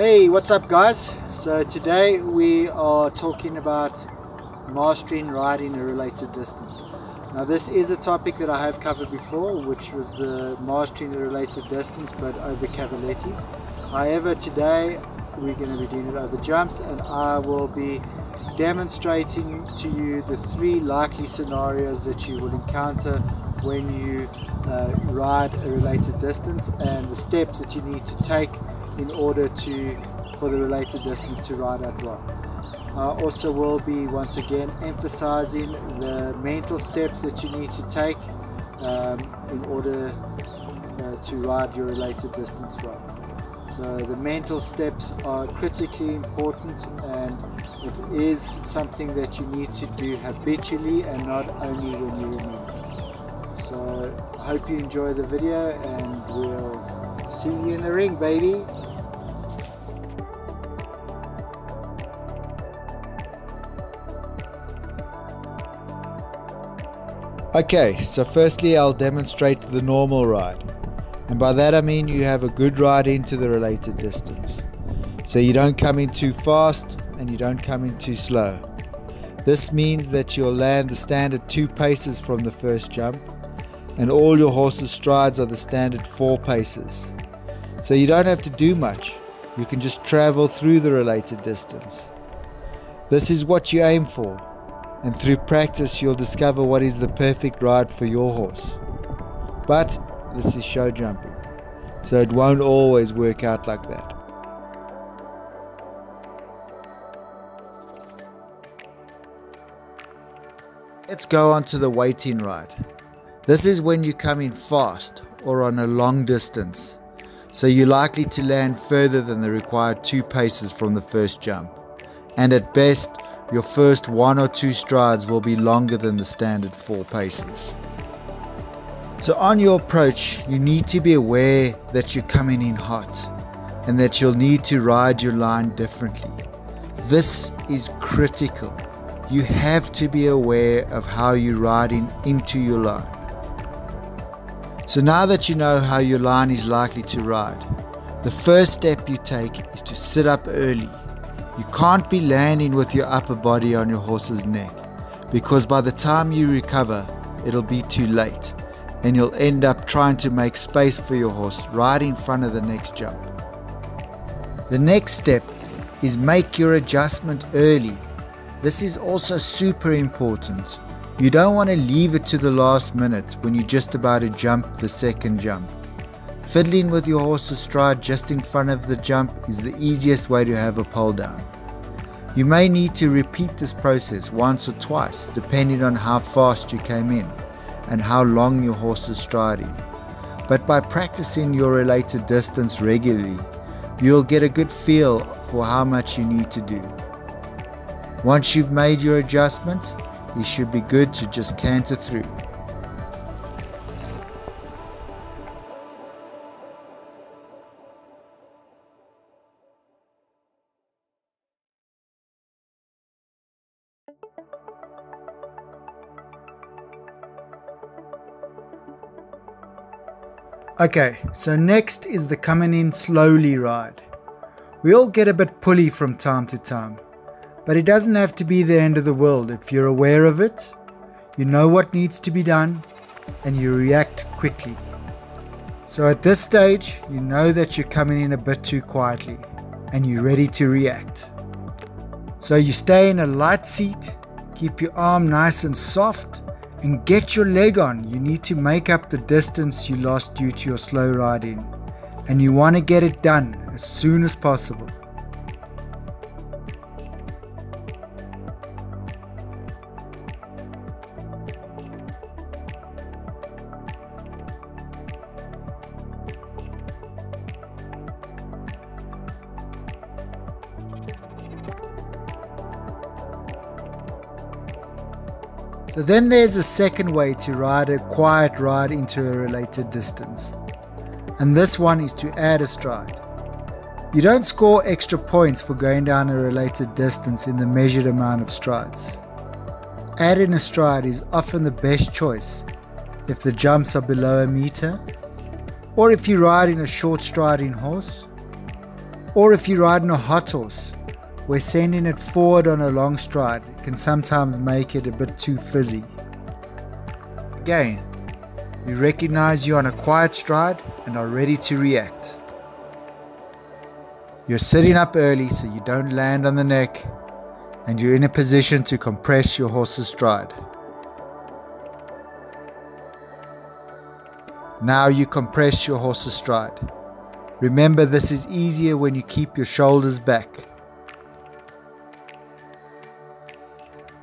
Hey, what's up guys? So today we are talking about mastering riding a related distance. Now this is a topic that I have covered before, which was the mastering a related distance but over cavalettis. However, today we're going to be doing it over jumps and I will be demonstrating to you the three likely scenarios that you will encounter when you uh, ride a related distance and the steps that you need to take in order to for the related distance to ride out well. I also will be once again emphasizing the mental steps that you need to take um, in order uh, to ride your related distance well. So the mental steps are critically important and it is something that you need to do habitually and not only when you remember. So I hope you enjoy the video and we'll see you in the ring baby. Okay, so firstly I'll demonstrate the normal ride. And by that I mean you have a good ride into the related distance. So you don't come in too fast and you don't come in too slow. This means that you'll land the standard two paces from the first jump and all your horse's strides are the standard four paces. So you don't have to do much, you can just travel through the related distance. This is what you aim for and through practice you'll discover what is the perfect ride for your horse. But this is show jumping, so it won't always work out like that. Let's go on to the waiting ride. This is when you come in fast or on a long distance, so you're likely to land further than the required two paces from the first jump, and at best your first one or two strides will be longer than the standard four paces. So on your approach, you need to be aware that you're coming in hot and that you'll need to ride your line differently. This is critical. You have to be aware of how you're riding into your line. So now that you know how your line is likely to ride, the first step you take is to sit up early you can't be landing with your upper body on your horse's neck because by the time you recover, it'll be too late and you'll end up trying to make space for your horse right in front of the next jump. The next step is make your adjustment early. This is also super important. You don't want to leave it to the last minute when you're just about to jump the second jump. Fiddling with your horse's stride just in front of the jump is the easiest way to have a pole down. You may need to repeat this process once or twice depending on how fast you came in and how long your horse is striding. But by practicing your related distance regularly, you'll get a good feel for how much you need to do. Once you've made your adjustment, it should be good to just canter through. Okay, so next is the coming in slowly ride. We all get a bit pulley from time to time, but it doesn't have to be the end of the world if you're aware of it, you know what needs to be done, and you react quickly. So at this stage, you know that you're coming in a bit too quietly, and you're ready to react. So you stay in a light seat, keep your arm nice and soft, and get your leg on. You need to make up the distance you lost due to your slow riding, and you want to get it done as soon as possible. So then there's a second way to ride a quiet ride into a related distance. And this one is to add a stride. You don't score extra points for going down a related distance in the measured amount of strides. Adding a stride is often the best choice if the jumps are below a meter, or if you're riding a short striding horse, Or if you're riding a hot horse, where sending it forward on a long stride can sometimes make it a bit too fizzy. Again, you recognize you're on a quiet stride and are ready to react. You're sitting up early so you don't land on the neck and you're in a position to compress your horse's stride. Now you compress your horse's stride. Remember this is easier when you keep your shoulders back.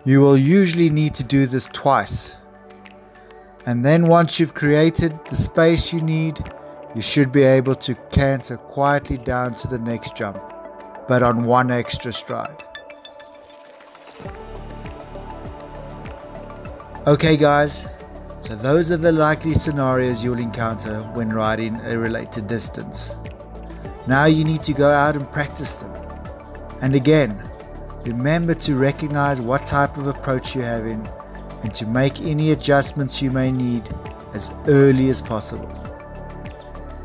You will usually need to do this twice. And then once you've created the space you need, you should be able to canter quietly down to the next jump, but on one extra stride. Okay guys, so those are the likely scenarios you'll encounter when riding a related distance. Now you need to go out and practice them. And again, remember to recognize what type of approach you're having and to make any adjustments you may need as early as possible.